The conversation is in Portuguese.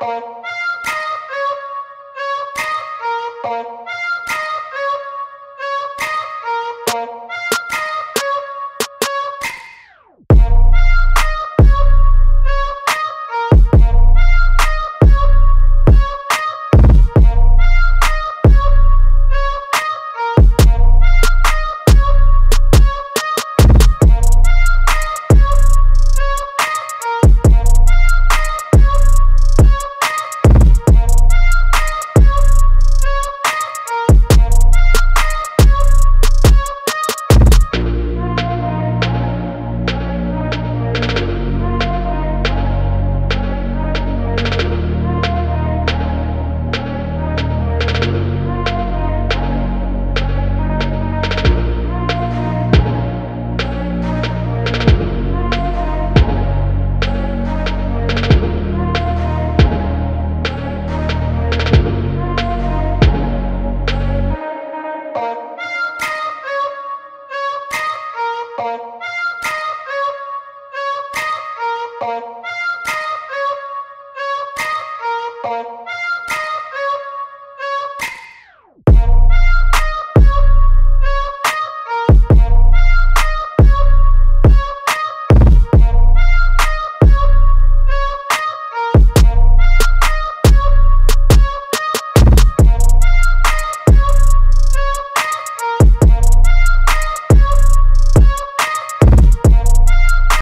Música